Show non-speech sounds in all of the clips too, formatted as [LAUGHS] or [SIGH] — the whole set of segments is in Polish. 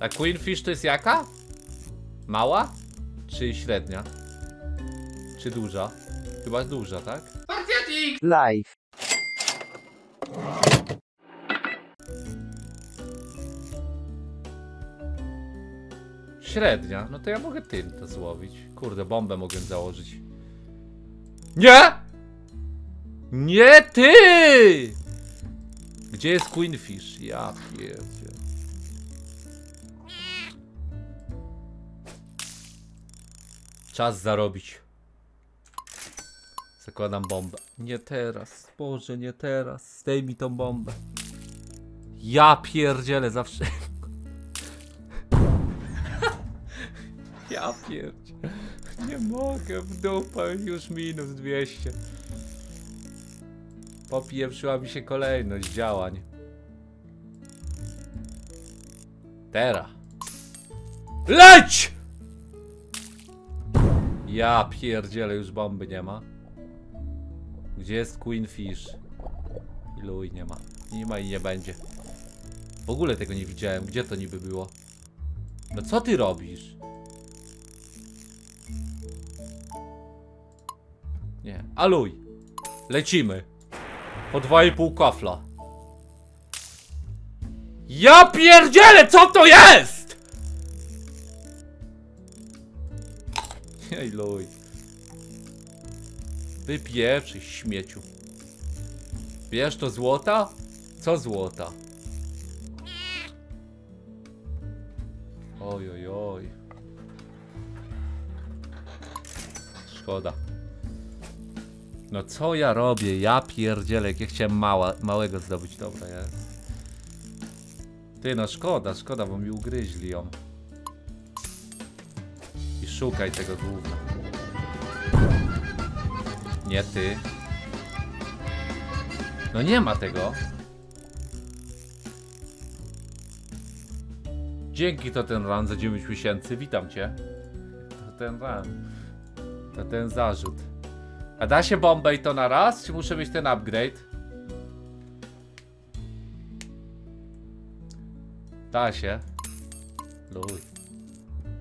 A Queenfish to jest jaka? Mała? Czy średnia? Czy duża? Chyba duża, tak? live, Średnia. No to ja mogę tym to złowić. Kurde, bombę mogę założyć. Nie! Nie ty! Gdzie jest Queenfish? Ja pierdzie. Czas zarobić. Zakładam bombę. Nie teraz. Boże, nie teraz. Zdejmij tą bombę. Ja pierdzielę zawsze. [LAUGHS] Ja pierdzie. Nie mogę w dupę, już minus 200. Popieprzyła mi się kolejność działań. Teraz. Leć! Ja pierdzielę, już bomby nie ma. Gdzie jest Queenfish? Iluj nie ma. Nie ma i nie będzie. W ogóle tego nie widziałem. Gdzie to niby było? No co ty robisz? Nie. Aluj. Lecimy. Po 2,5 kafla. Ja pierdzielę, co to jest? Ej, luj. Wypieprzyj, śmieciu. Wiesz to złota? Co złota? Oj, oj, oj. Szkoda. No co ja robię? Ja pierdzielę, jak ja chciałem mała, małego zdobyć. Dobra, jest. Ty, no szkoda, szkoda, bo mi ugryźli ją. Szukaj tego gówna. Nie ty. No nie ma tego. Dzięki to ten run za 9 miesięcy. Witam cię. To ten run. To ten zarzut. A da się bombę i to na raz? Czy muszę mieć ten upgrade? Da się. Luj.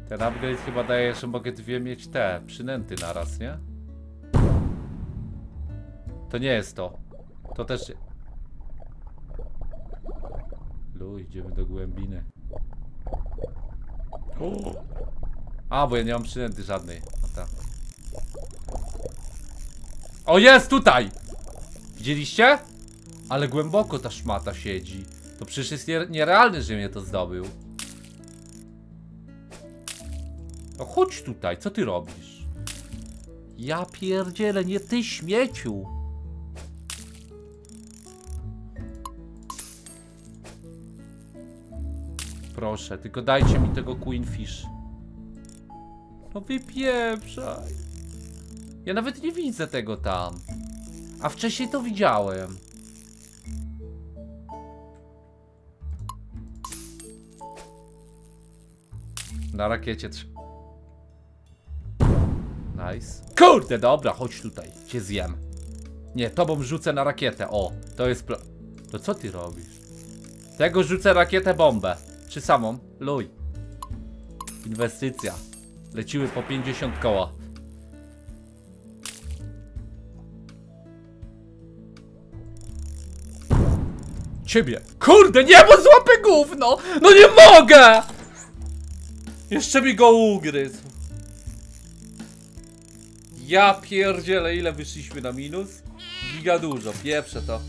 Ten upgrade chyba daje, że mogę dwie mieć te przynęty na raz, nie? To nie jest to. To też... Luj, idziemy do głębiny. O! A, bo ja nie mam przynęty żadnej. No tak. O, jest tutaj! Widzieliście? Ale głęboko ta szmata siedzi. To przecież jest nie, nierealne, że mnie to zdobył. Chodź tutaj, co ty robisz? Ja pierdzielę, nie ty śmieciu. Proszę, tylko dajcie mi tego Queenfish. No wypieprzaj. Ja nawet nie widzę tego tam. A wcześniej to widziałem. Na rakiecie trz- Nice. Kurde, dobra, chodź tutaj. Cię zjem. Nie, tobą rzucę na rakietę. O, to jest. To co ty robisz? Tego rzucę rakietę bombę. Czy samą? Luj. Inwestycja. Leciły po 50 koła. Ciebie. Kurde, nie, bo złapę gówno! No nie mogę! Jeszcze mi go ugryzł. Ja pierdzielę, ile wyszliśmy na minus? Giga dużo, pieprze to.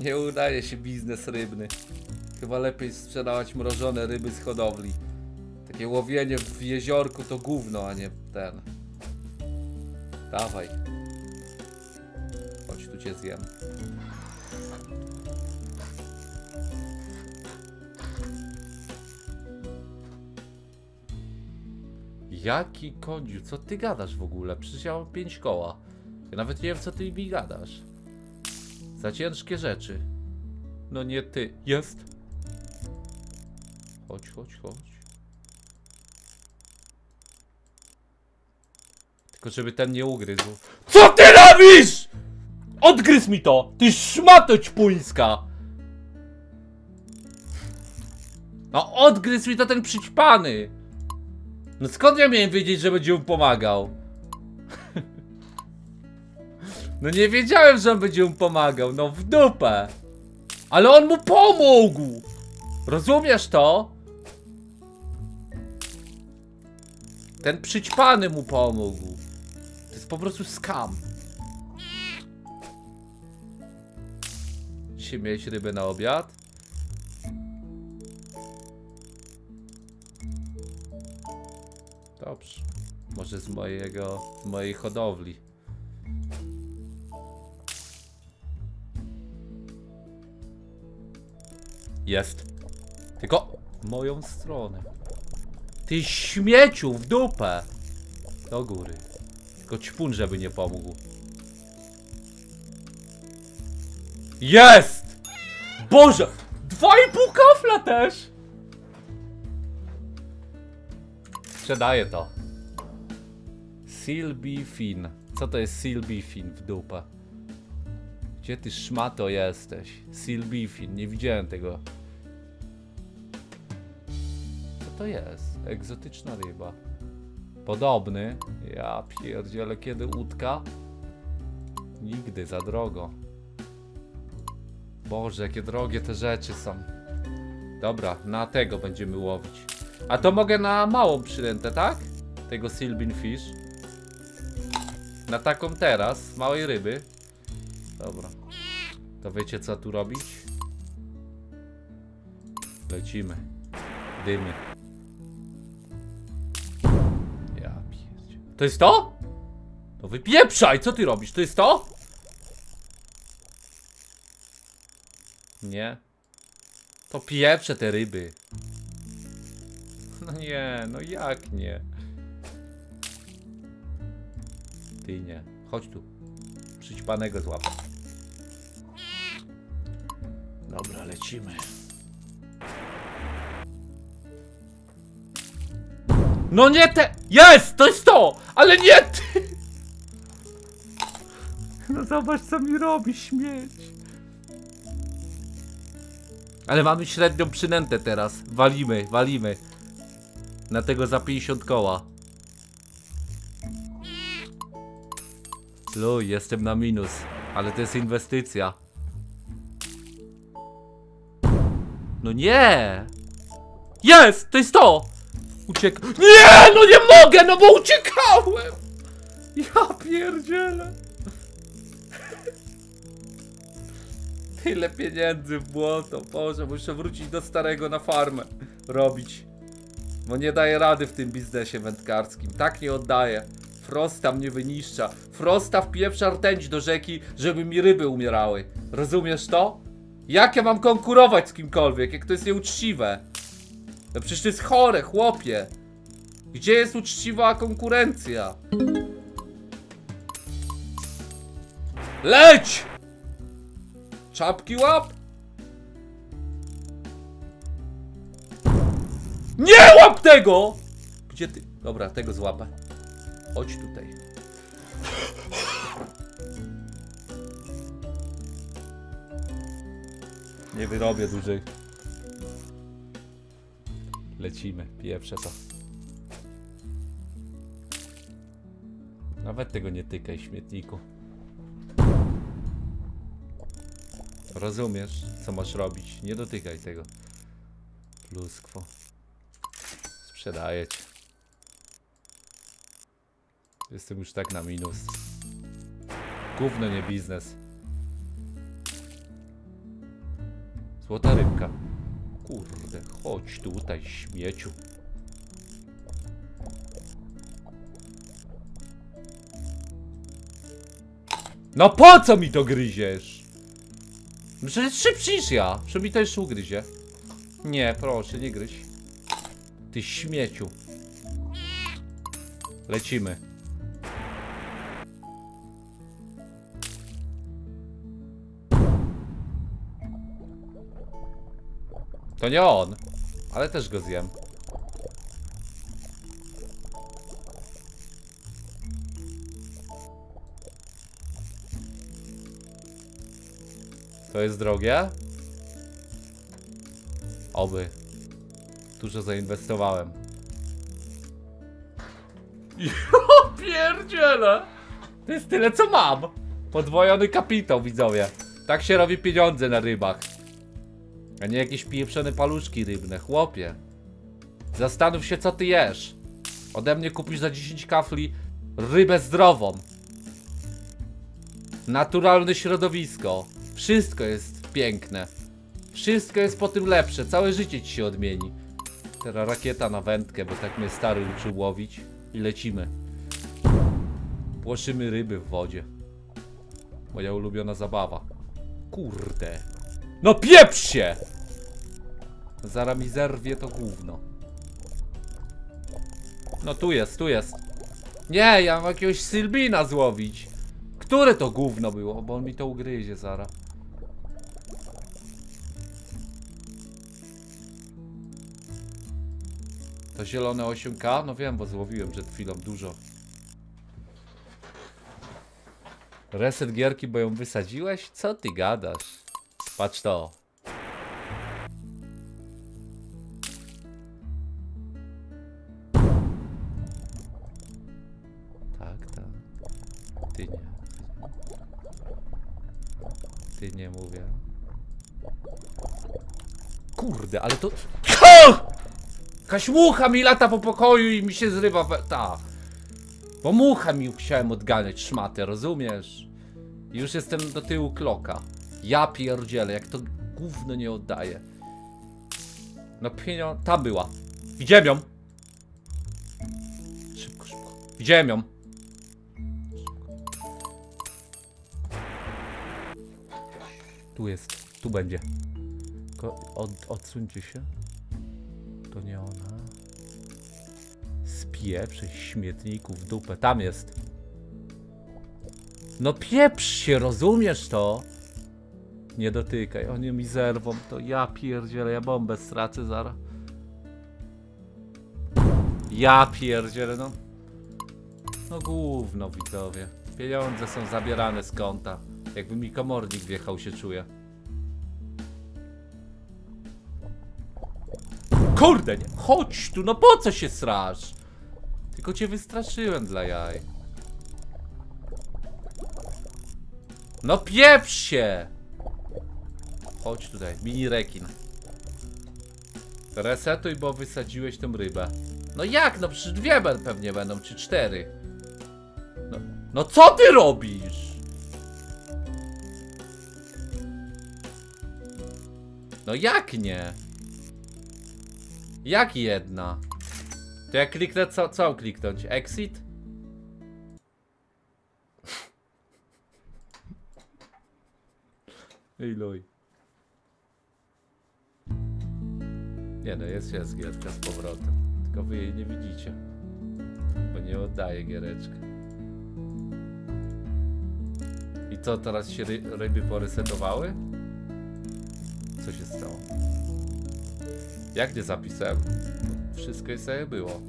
Nie udaje się biznes rybny. Chyba lepiej sprzedawać mrożone ryby z hodowli. Takie łowienie w jeziorku to gówno, a nie ten. Dawaj. Chodź, tu cię zjem. Jaki kodziu? Co ty gadasz w ogóle? Przecież ja mam 5 koła. Ja nawet nie wiem, co ty mi gadasz. Za ciężkie rzeczy. No nie ty. Jest. Chodź, chodź, chodź. Tylko żeby ten nie ugryzł. CO TY ROBIsz?! Odgryz mi to! Ty szmato ćpuńska! No odgryzł mi to ten przyćpany! No skąd ja miałem wiedzieć, że będzie mu pomagał? [LAUGHS] No nie wiedziałem, że on będzie mu pomagał, no w dupę! Ale on mu pomógł! Rozumiesz to? Ten przyćpany mu pomógł. To jest po prostu skam. Dzisiaj miałeś rybę na obiad? Dobrze. Może z mojego, z mojej hodowli. Jest. Tylko moją stronę. Ty śmieciu w dupę. Do góry. Tylko ćpun, żeby nie pomógł. Jest! Boże! Dwa i pół kafla też! Sprzedaję to. Silby Fin. Co to jest Silby Fin w dupę? Gdzie ty szmato jesteś? Silby Fin. Nie widziałem tego. Co to jest? Egzotyczna ryba. Podobny. Ja pierdzielę, kiedy łódka? Nigdy, za drogo. Boże, jakie drogie te rzeczy są. Dobra, na tego będziemy łowić. A to mogę na małą przynętę, tak? Tego Sylbin Fish. Na taką teraz, małej ryby. Dobra. To wiecie co tu robić? Lecimy. Dymy. Ja pierdzie. To jest to? To wypieprzaj! Co ty robisz? To jest to? Nie. To pieprze te ryby. No nie, no jak nie? Ty nie. Chodź tu. Przyjdź panego złapać. Dobra, lecimy. No nie te... Jest! To jest to! Ale nie ty! No zobacz co mi robi śmieć. Ale mamy średnią przynętę teraz. Walimy, walimy. Na tego za 50 koła. Luj, jestem na minus. Ale to jest inwestycja. No nie! Jest! To jest to! Uciek... Nie! No nie mogę! No bo uciekałem! Ja pierdzielę! Tyle pieniędzy w błoto, Boże, muszę wrócić do starego na farmę robić. Bo nie daję rady w tym biznesie wędkarskim. Tak nie oddaję. Frosta mnie wyniszcza. Frosta wpieprza rtęć do rzeki, żeby mi ryby umierały. Rozumiesz to? Jak ja mam konkurować z kimkolwiek, jak to jest nieuczciwe? No przecież to jest chore, chłopie. Gdzie jest uczciwa konkurencja? Leć! Czapki łap! Nie łap tego! Gdzie ty? Dobra, tego złapę. Chodź tutaj. Nie wyrobię dłużej. Lecimy, pierwsze to. Nawet tego nie tykaj, śmietniku. Rozumiesz, co masz robić. Nie dotykaj tego. Pluskwo. Sprzedaję. Jestem już tak na minus. Gówno nie biznes. Złota rybka. Kurde, chodź tutaj, śmieciu. No po co mi to gryziesz? Przecież szybszy niż ja. Mi to jeszcze ugryzie. Nie, proszę, nie gryź. Ty śmieciu. Lecimy. To nie on, ale też go zjem. To jest drogie? Oby. Dużo zainwestowałem. [LAUGHS] Jo, pierdziele! To jest tyle, co mam! Podwojony kapitał, widzowie. Tak się robi pieniądze na rybach. A nie jakieś pieprzone paluszki rybne, chłopie. Zastanów się, co ty jesz. Ode mnie kupisz za 10 kafli rybę zdrową. Naturalne środowisko. Wszystko jest piękne. Wszystko jest po tym lepsze. Całe życie ci się odmieni. Teraz rakieta na wędkę, bo tak mnie stary uczył łowić. I lecimy. Płoszymy ryby w wodzie. Moja ulubiona zabawa. Kurde. No pieprz się! Zara mi zerwie to gówno. No tu jest, tu jest. Nie, ja mam jakiegoś Sylbina złowić. Które to gówno było? Bo on mi to ugryzie zara. To zielone 8K? No wiem, bo złowiłem przed chwilą dużo. Reset gierki, bo ją wysadziłeś? Co ty gadasz? Patrz to. Tak, tak. Ty nie. Ty nie mówię. Kurde, ale to... Jakaś mucha mi lata po pokoju i mi się zrywa. Ta. Bo mucha mi chciałem odganiać szmatę, rozumiesz? Już jestem do tyłu kloka. Ja pierdzielę, jak to gówno nie oddaje. No pieniądze... Tam była. Widziałem ją. Szybko, szybko. Widziałem ją. Tu jest. Tu będzie. Od, odsuńcie się. To nie ona. Spie przez śmietników w dupę. Tam jest. No pieprz się, rozumiesz to? Nie dotykaj. Oni mi zerwą. To ja pierdzielę, ja bombę stracę zaraz. Ja pierdzielę, no. No gówno, widzowie. Pieniądze są zabierane z konta. Jakby mi komornik wjechał, się czuje. Kurde, nie. Chodź tu, no po co się strasz? Tylko cię wystraszyłem dla jaj. No pieprz się! Chodź tutaj, mini rekin. Resetuj, bo wysadziłeś tą rybę. No jak? No przecież dwie pewnie będą, czy cztery. No, no co ty robisz? No jak nie? Jak jedna? To jak kliknę, co, co kliknąć? Exit? Ej luj. Nie no, jest, jest gierka z powrotem. Tylko wy jej nie widzicie. Bo nie oddaję giereczkę. I co, teraz się ry ryby poresetowały? Co się stało? Jak nie zapisałem? Wszystko jest jak było.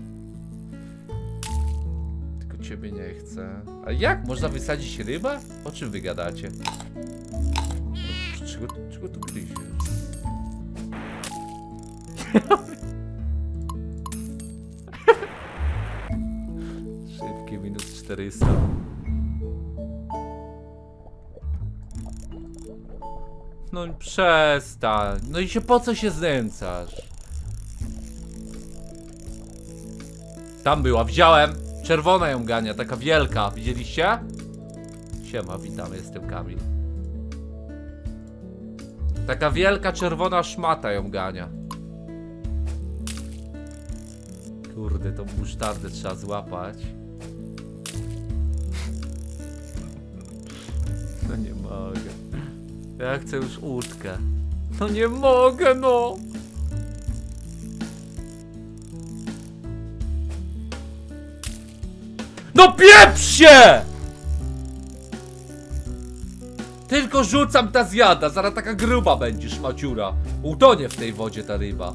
Tylko ciebie nie chcę. A jak? Można wysadzić rybę? O czym wy gadacie? Czego, czego tu gryziesz? [LAUGHS] Szybkie minus 400. No przestań. No i się po co się znęcasz? Tam była, widziałem. Czerwona ją gania, taka wielka. Widzieliście? Siema, witam, jestem Kamil. Taka wielka czerwona szmata ją gania. Kurde, tą musztardę trzeba złapać. No nie mogę. Ja chcę już łódkę. No nie mogę, no! No pieprz się! Tylko rzucam ta zjada, zaraz taka gruba będzie szmaciura. Utonie w tej wodzie ta ryba.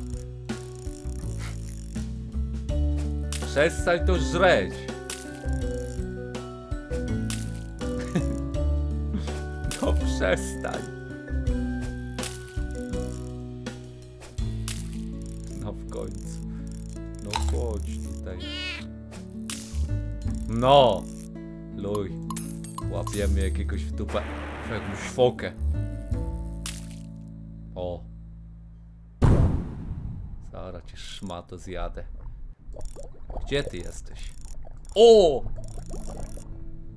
Przestań to żreć. [LAUGHS] No przestań. No! Luj. Łapiemy jakiegoś w dupę. Jakąś fokę. O. Zaraz cię szmato zjadę. Gdzie ty jesteś? O!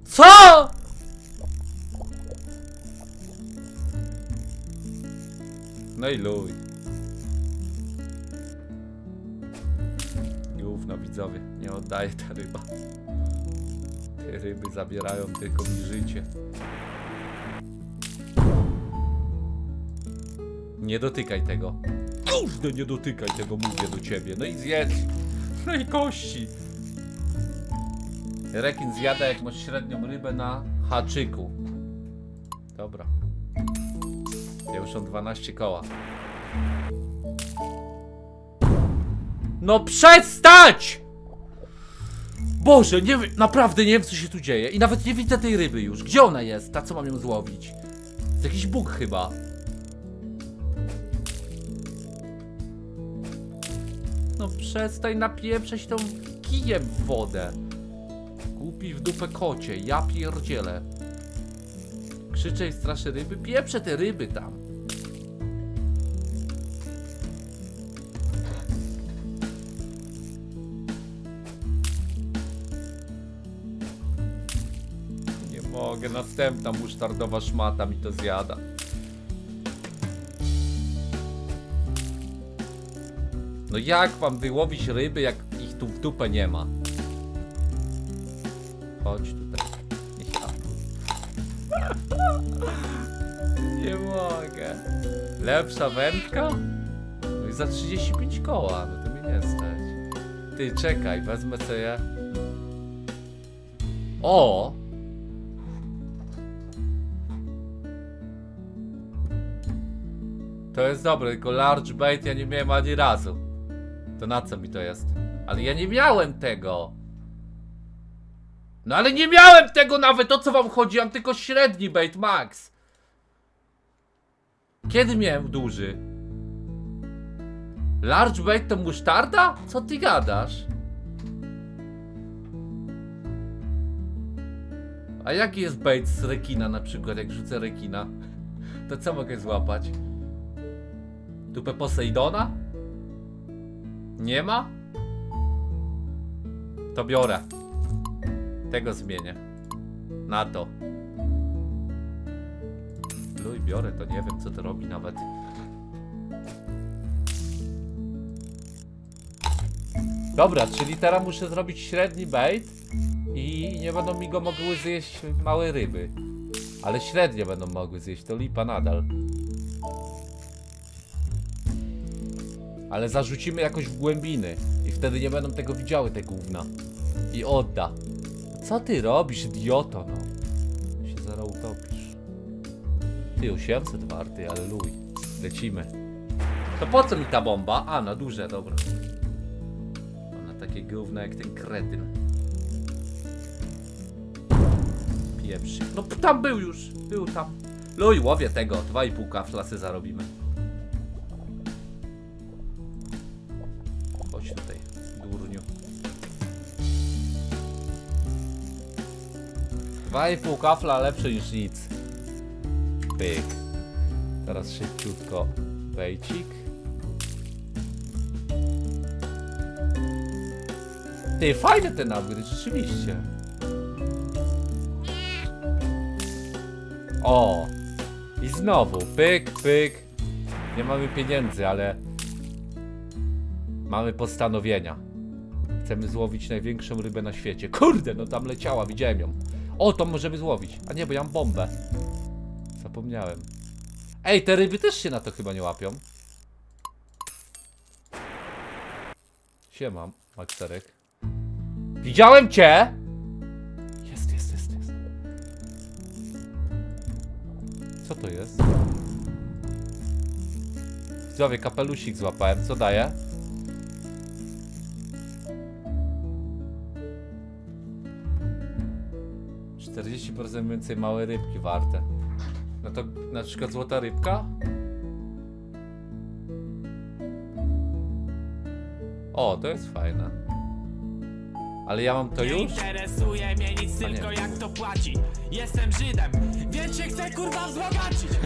Co? No i luj. Gówno widzowie, nie oddaje ta ryba. Te ryby zabierają tylko mi życie. Nie dotykaj tego. Kurde, nie dotykaj tego, mówię do ciebie. No i zjedz. No i kości. Rekin zjada jak masz średnią rybę na haczyku. Dobra. Ja już mam 12 koła. No przestać! Boże, nie wiem, naprawdę nie wiem co się tu dzieje i nawet nie widzę tej ryby już. Gdzie ona jest? Ta co mam ją złowić? To jakiś bóg chyba. No przestań napieprzeć tą kijem w wodę. Głupi w dupę kocie, ja pierdzielę. Krzyczę i straszę ryby, pieprzę te ryby tam. Mogę, następna musztardowa szmata mi to zjada. No jak mam wyłowić ryby, jak ich tu w dupę nie ma? Chodź tutaj. Ja. Nie mogę. Lepsza wędka? No i za 35 koła, no to mi nie stać. Ty, czekaj, wezmę sobie... O! To jest dobre, tylko large bait ja nie miałem ani razu. To na co mi to jest? Ale ja nie miałem tego! No ale nie miałem tego nawet, o co wam chodzi? Mam tylko średni bait max. Kiedy miałem duży? Large bait to musztarda? Co ty gadasz? A jaki jest bait z rekina na przykład, jak rzucę rekina? To co mogę złapać? Dupę Poseidona? Nie ma? To biorę. Tego zmienię. Na to. Luj, biorę to, nie wiem co to robi nawet. Dobra, czyli teraz muszę zrobić średni bait i nie będą mi go mogły zjeść małe ryby. Ale średnie będą mogły zjeść, to lipa nadal. Ale zarzucimy jakoś w głębiny i wtedy nie będą tego widziały te gówna. I odda. Co ty robisz, idioto, no? Się zaraz utopisz. Ty 800 warty, ale luj. Lecimy. To po co mi ta bomba? A, na duże, dobra. Ona takie gówno jak ten kretyn. Pieprzy. No tam był już. Był tam. Luj, łowię tego. 2,5 kaflasy zarobimy. 2,5 kafla lepsze niż nic. Pyk. Teraz szybciutko wejcik. Ty, fajne ten upgrade, rzeczywiście. O! I znowu, pyk, pyk. Nie mamy pieniędzy, ale... Mamy postanowienia. Chcemy złowić największą rybę na świecie. Kurde, no tam leciała, widziałem ją. O, to możemy złowić. A nie, bo ja mam bombę. Zapomniałem. Ej, te ryby też się na to chyba nie łapią. Siema, Maxerek. Widziałem cię! Jest, jest, jest, jest. Co to jest? Widzowie, kapelusik złapałem. Co daje? Czterdzieści procent więcej małe rybki warte. No to na przykład złota rybka? O, to jest fajne. Ale ja mam to Nie już? interesuje mnie nic, A nie. tylko jak to płaci Jestem Żydem, więc się chcę kurwa wzbogacić [LAUGHS]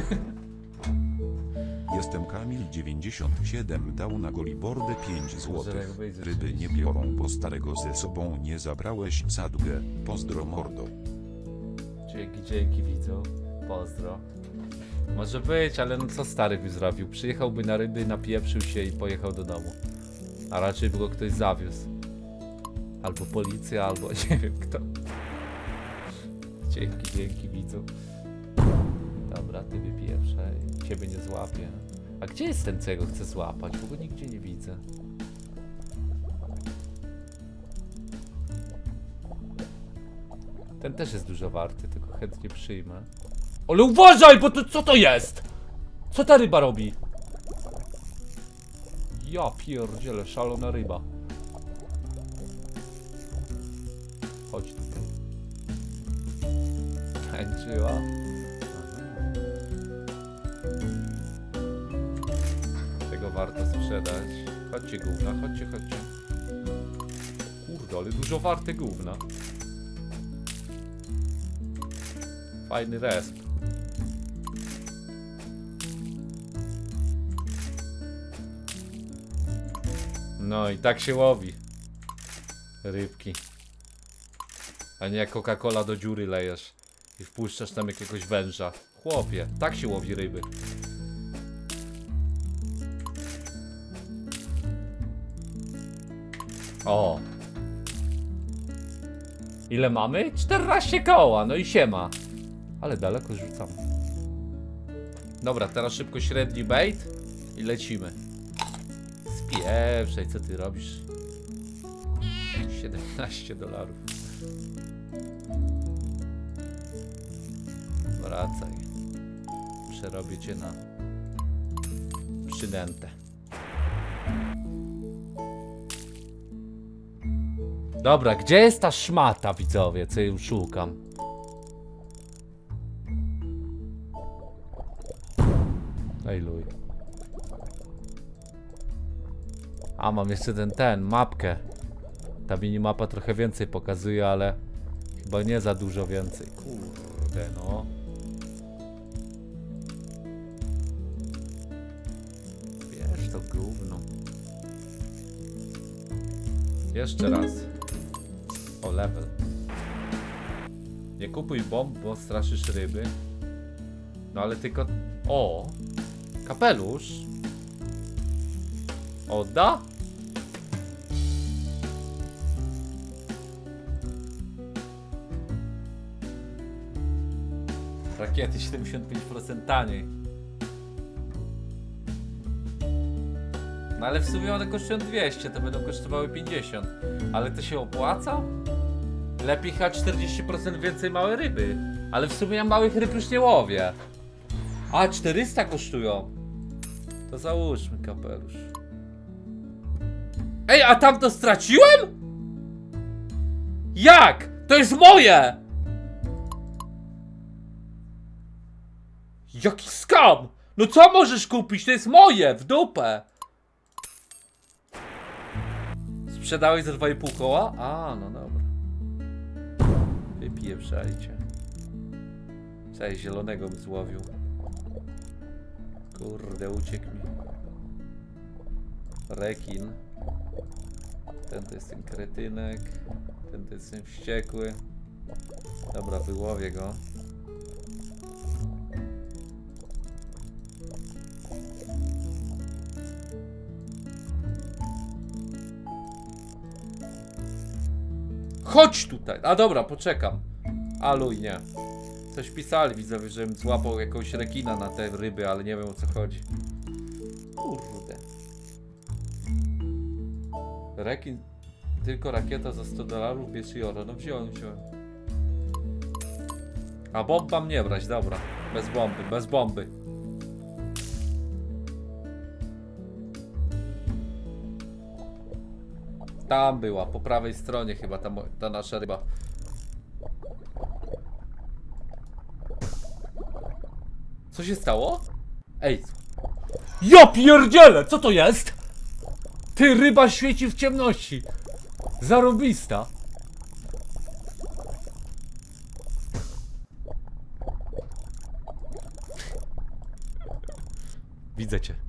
Jestem Kamil97 dał na golibordę 5 jak złotych. Ryby nie biorą, bo starego ze sobą nie zabrałeś sadgę. Pozdro mordo. Dzięki, dzięki widzą. Pozdro. Może być, ale no co stary by zrobił? Przyjechałby na ryby, napieprzył się i pojechał do domu. A raczej by go ktoś zawiózł. Albo policja, albo [LAUGHS] nie wiem kto. Dzięki, dzięki widzą. Dobra, ty wypieprzaj. Ciebie nie złapię. A gdzie jest ten, co ja go chcę złapać? Bo go nigdzie nie widzę. Ten też jest dużo warty, chętnie przyjmę. Ale uważaj, bo to co to jest? Co ta ryba robi? Ja pierdzielę, szalona ryba. Chodź tutaj. Tańczyła. Tego warto sprzedać. Chodźcie gówna, chodźcie, chodźcie. Kurde, ale dużo warte gówna. Fajny resp. No i tak się łowi. Rybki. A nie jak Coca-Cola do dziury lejesz i wpuszczasz tam jakiegoś węża. Chłopie, tak się łowi ryby. O. Ile mamy? 14 koła, no i siema. Ale daleko rzucam. Dobra, teraz szybko średni bait i lecimy. Spieprzaj, co ty robisz? 17 dolarów. Wracaj. Przerobię cię na przynętę. Dobra, gdzie jest ta szmata, widzowie, co ją szukam? A, mam jeszcze ten, ten, mapkę. Ta minimapa trochę więcej pokazuje, ale chyba nie za dużo więcej. Kurde, no. Wiesz, to gówno. Jeszcze raz. O, level. Nie kupuj bomb, bo straszysz ryby. No ale tylko... O! Kapelusz. Odda? Rakiety 75% taniej. No ale w sumie one kosztują 200, to będą kosztowały 50. Ale to się opłaca? Lepiej chyba 40% więcej małe ryby. Ale w sumie ja małych ryb już nie łowię. A, 400 kosztują. To załóżmy kapelusz. Ej, a tam to straciłem? Jak? To jest moje! Jaki skam! No co możesz kupić? To jest moje, w dupę! Sprzedałeś za 2,5 koła? A, no dobra. Wypieprzajcie. Cześć, zielonego bym złowił. Kurde, uciekł mi. Rekin. Ten to jest ten kretynek. Ten to jest ten wściekły. Dobra, wyłowię go. Chodź tutaj! A dobra, poczekam. Aluj, nie. Coś pisali widzowie, żebym złapał jakąś rekina na te ryby, ale nie wiem o co chodzi. Kurde. Rekin, tylko rakieta za 100 dolarów, bierz i oro. No wziąłem, wziąłem. A bomb mam nie brać, dobra. Bez bomby, bez bomby. Tam była, po prawej stronie chyba ta, ta nasza ryba. Co się stało? Ej. Ja pierdzielę, co to jest? Ty, ryba świeci w ciemności. Zarobista. Widzę cię.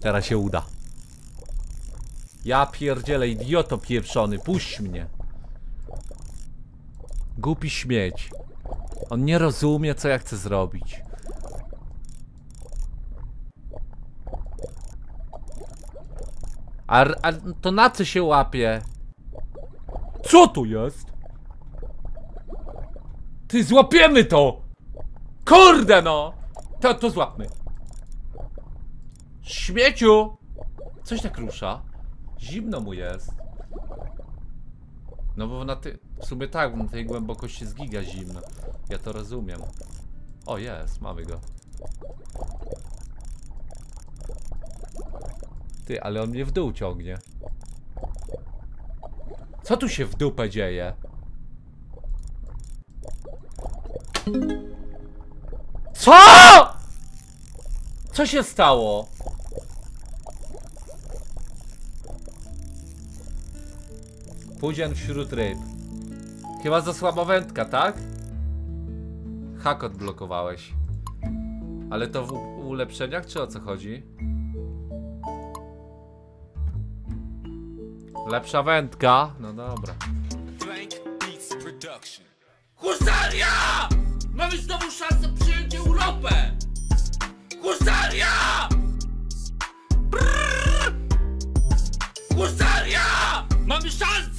Teraz się uda. Ja pierdzielę, idioto pieprzony, puść mnie. Głupi śmieć. On nie rozumie, co ja chcę zrobić. A, a to na co się łapie? Co tu jest? Ty złapiemy to! Kurde no! To, to złapmy. Śmieciu! Coś tak rusza. Zimno mu jest. No bo na ty... W sumie tak, na tej głębokości jest giga zimno. Ja to rozumiem. O jest, mamy go. Ty, ale on mnie w dół ciągnie. Co tu się w dupę dzieje? Co? Co się stało? Pudzian wśród ryb. Chyba za słaba wędka, tak? Hak odblokowałeś. Ale to w ulepszeniach, czy o co chodzi? Lepsza wędka? No dobra. Husaria! Mamy znowu szansę przyjąć Europę! Husaria! Brrr! Husaria! Mamy szansę!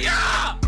Yeah!